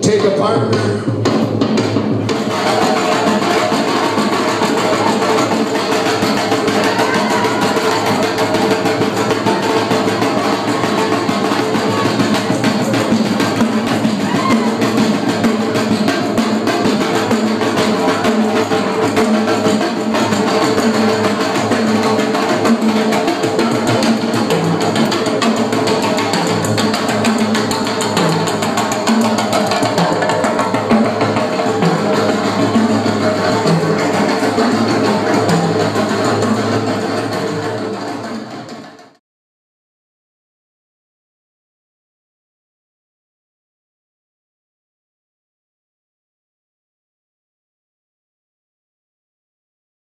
Take a partner